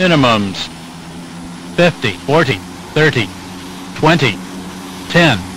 Minimums. 50, 40, 30, 20, 10,